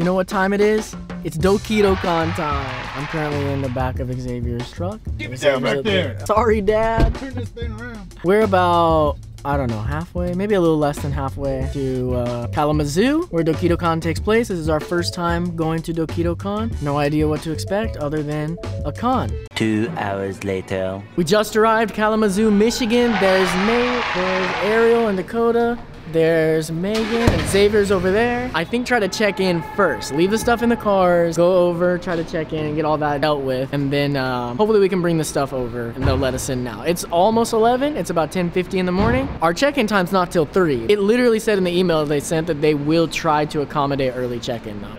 You know what time it is? It's Dokidokon time. I'm currently in the back of Xavier's truck. Get me down back there. Sorry, Dad. Turn this thing around. We're about, I don't know, halfway, maybe a little less than halfway to uh, Kalamazoo, where Dokidokon takes place. This is our first time going to Dokidokon. No idea what to expect other than a con. Two hours later. We just arrived Kalamazoo, Michigan. There's Nate, there's Ariel and Dakota. There's Megan and Xavier's over there. I think try to check in first. Leave the stuff in the cars, go over, try to check in and get all that dealt with. And then um, hopefully we can bring the stuff over and they'll let us in now. It's almost 11. It's about 10.50 in the morning. Our check-in time's not till 3. It literally said in the email they sent that they will try to accommodate early check-in though.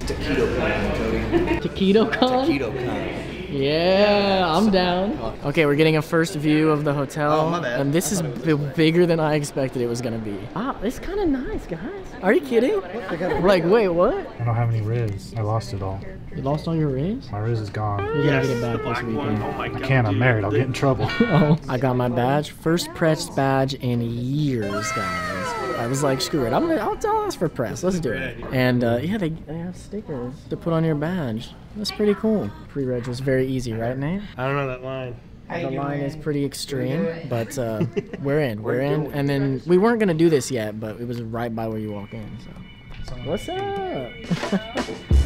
Taquito Con, Cody. Taquito Con? Taquito Con. Yeah, I'm down. Okay, we're getting a first view of the hotel. Oh, my bad. And this is b- bigger than I expected it was gonna be. Wow, it's kind of nice, guys. Are you kidding? Like, wait, what? I don't have any Riz. I lost it all. You lost all your rings? My Riz is gone. You're gonna get it back this weekend. I can't. I'm married. I'll get in trouble. Oh, I got my badge, first press badge in years, guys. I was like, screw it, I'm gonna, I'll, I'll ask for press. Let's do it. And uh, yeah, they, they have stickers to put on your badge. That's pretty cool. Pre-reg was very easy, right, Nate? I don't know that line. The line is pretty extreme, but uh, we're in. We're in. And then we weren't gonna do this yet, but it was right by where you walk in. So, what's up?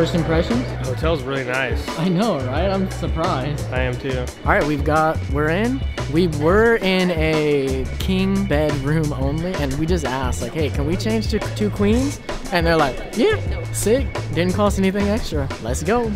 First impressions? The hotel's really nice. I know, right? I'm surprised. I am too. All right, we've got. We're in. We were in a king bedroom only, and we just asked, like, "Hey, can we change to two queens?" And they're like, "Yeah, sick. Didn't cost anything extra. Let's go."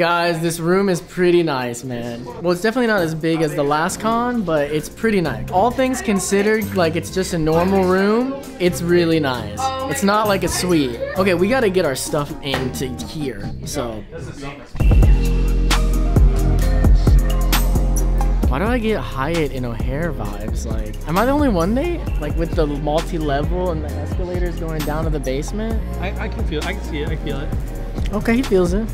Guys, this room is pretty nice, man. Well, it's definitely not as big as the last con, but it's pretty nice. All things considered, like it's just a normal room, it's really nice. It's not like a suite. Okay, we gotta get our stuff into here, so. Why do I get Hyatt and O'Hare vibes? Like, am I the only one, Nate? Like with the multi-level and the escalators going down to the basement? I, I can feel I can see it. I feel it. Okay, he feels it.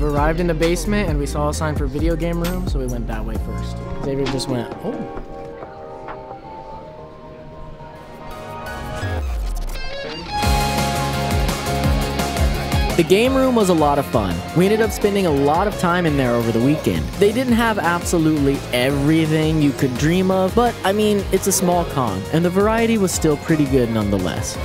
We've arrived in the basement and we saw a sign for video game room, so we went that way first. Xavier just went, oh. The game room was a lot of fun. We ended up spending a lot of time in there over the weekend. They didn't have absolutely everything you could dream of, but I mean, it's a small con, and the variety was still pretty good nonetheless.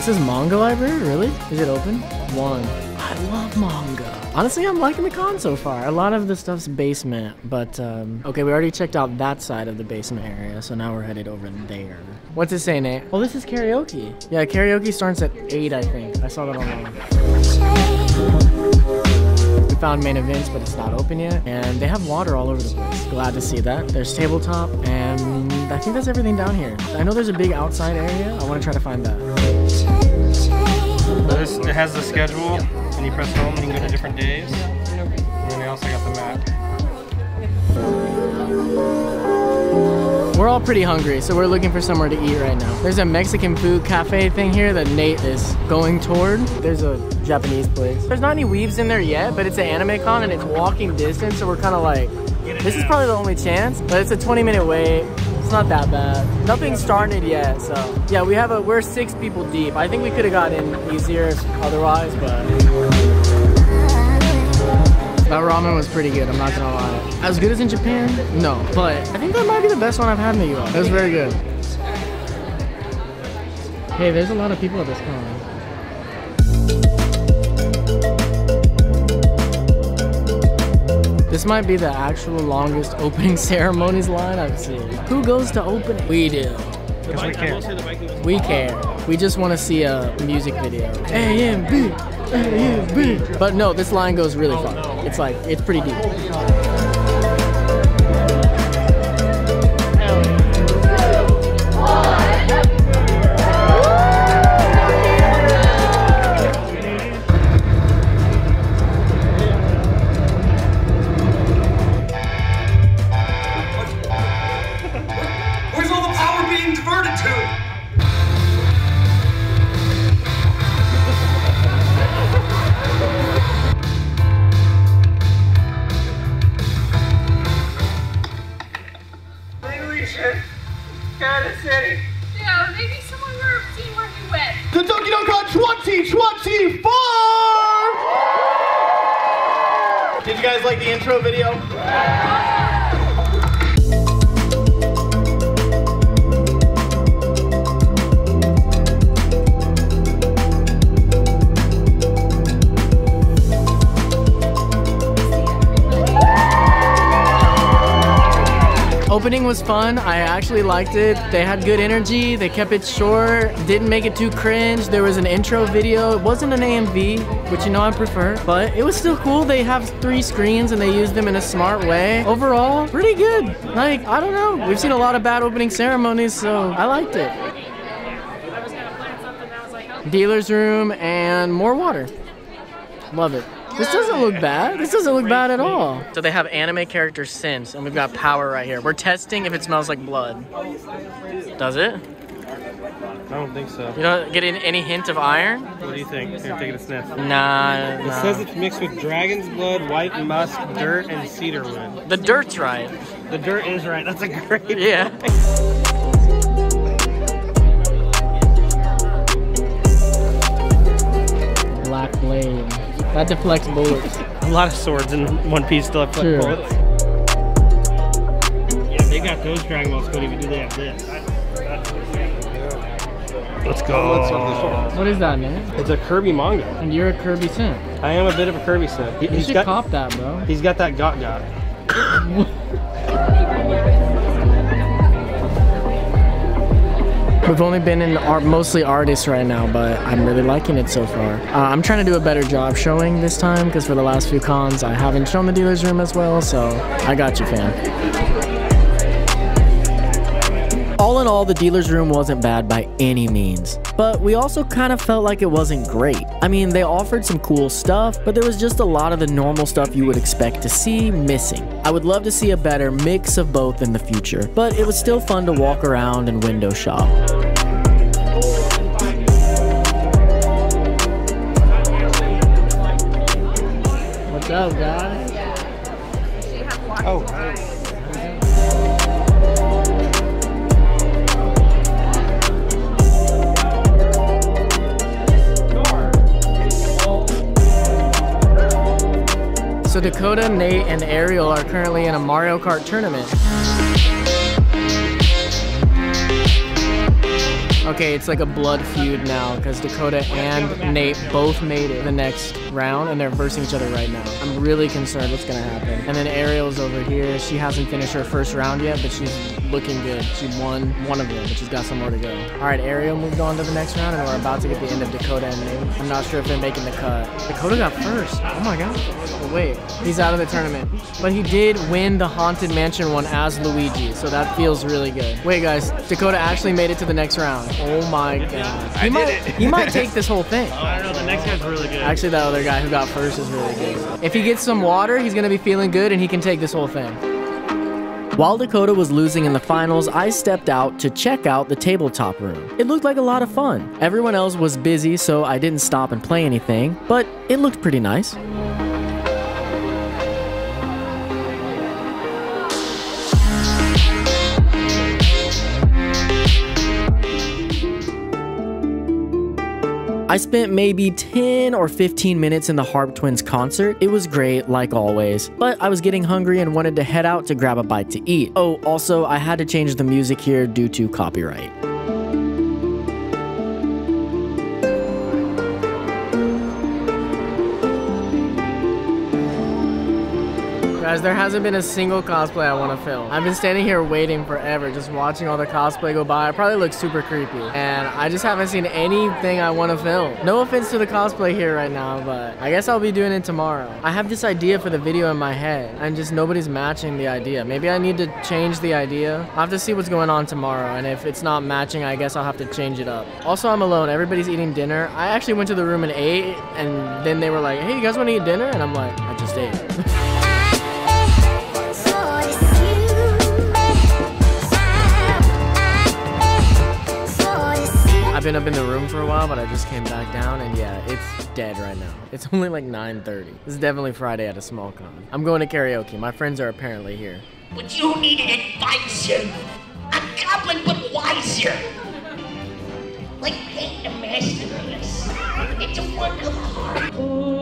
This is manga library, really? Is it open? One. I love manga. Honestly, I'm liking the con so far. A lot of the stuff's basement, but um, okay, we already checked out that side of the basement area, so now we're headed over there. What's it say, Nate? Oh, this is karaoke. Yeah, karaoke starts at eight, I think. I saw that online. We found main events, but it's not open yet, and they have water all over the place. Glad to see that. There's tabletop, and I think that's everything down here. I know there's a big outside area. I want to try to find that. This, it has the schedule, and you press home and you can go to different days. And then they also got the map. We're all pretty hungry, so we're looking for somewhere to eat right now. There's a Mexican food cafe thing here that Nate is going toward. There's a Japanese place. There's not any weaves in there yet, but it's an anime con and it's walking distance, so we're kind of like, this is probably the only chance, but it's a 20 minute wait. It's not that bad. Nothing started yet, so yeah, we have a we're six people deep. I think we could have gotten in easier otherwise, but that ramen was pretty good. I'm not gonna lie. As good as in Japan? No, but I think that might be the best one I've had in the U.S. It was very good. Hey, there's a lot of people at this con. This might be the actual longest opening ceremonies line I've seen. Who goes to open it? We do. The bike, I will say the bike was We care. We just want to see a music video. AMV, AMV. But no, this line goes really far. It's like, it's pretty deep. 2024! Did you guys like the intro video? Opening was fun. I actually liked it. They had good energy. They kept it short. Didn't make it too cringe. There was an intro video. It wasn't an AMV, which you know I prefer, but it was still cool. They have three screens and they use them in a smart way. Overall, pretty good. Like, I don't know. We've seen a lot of bad opening ceremonies, so I liked it. Dealer's room and more water. Love it. This doesn't look bad. This doesn't look bad at all. So they have anime character Sense, and we've got power right here. We're testing if it smells like blood. Does it? I don't think so. You don't get any hint of iron? What do you think? Here, take it a sniff. Nah, It nah. says it's mixed with dragon's blood, white musk, dirt, and cedarwood. The dirt's right. The dirt is right. That's a great. Yeah. That deflects bullets. A lot of swords in one piece still have True. bullets. Yeah, they got those Dragon Balls, Cody, but do they have this? Let's go. What is that, man? It's a Kirby manga. And you're a Kirby simp. I am a bit of a Kirby simp. He, You has should got, cop that, bro. he's got that got got. We've only been in art, mostly artists right now, but I'm really liking it so far. Uh, I'm trying to do a better job showing this time because for the last few cons, I haven't shown the dealer's room as well, so I got you, fam. All in all, the dealer's room wasn't bad by any means, but we also kind of felt like it wasn't great. I mean, they offered some cool stuff, but there was just a lot of the normal stuff you would expect to see missing. I would love to see a better mix of both in the future, but it was still fun to walk around and window shop. What's up, guys? Oh, So Dakota, Nate, and Ariel are currently in a Mario Kart tournament. Okay, it's like a blood feud now because Dakota and Nate both made it the next round and they're versing each other right now. I'm really concerned what's gonna happen. And then Ariel's over here. She hasn't finished her first round yet, but she's looking good. She won one of them, but she's got some more to go. All right, Ariel moved on to the next round and we're about to get the end of Dakota and Nate. I'm not sure if they're making the cut. Dakota got first. Oh my god. But wait, he's out of the tournament. But he did win the Haunted Mansion one as Luigi, so that feels really good. Wait, guys, Dakota actually made it to the next round. Oh my god. He might, he might take this whole thing. Oh, I don't know. The next guy's really good. Actually, that other guy who got first is really good. If he gets some water, he's gonna be feeling good and he can take this whole thing. While Dakota was losing in the finals, I stepped out to check out the tabletop room. It looked like a lot of fun. Everyone else was busy, so I didn't stop and play anything, but it looked pretty nice. I spent maybe 10 or 15 minutes in the Harp Twins concert. It was great, like always, but I was getting hungry and wanted to head out to grab a bite to eat. Oh, also, I had to change the music here due to copyright. Guys, there hasn't been a single cosplay I want to film. I've been standing here waiting forever, just watching all the cosplay go by. It probably looks super creepy. And I just haven't seen anything I want to film. No offense to the cosplay here right now, but I guess I'll be doing it tomorrow. I have this idea for the video in my head, and just nobody's matching the idea. Maybe I need to change the idea. I'll have to see what's going on tomorrow, and if it's not matching, I guess I'll have to change it up. Also, I'm alone. Everybody's eating dinner. I actually went to the room and ate, and then they were like, hey, you guys want to eat dinner? And I'm like, I just ate. been up in the room for a while, but I just came back down, and yeah, it's dead right now. It's only like 9.30. This is definitely Friday at a small con. I'm going to karaoke. My friends are apparently here. But you need advice. goblin, but wiser. Like they the master race. It's a work of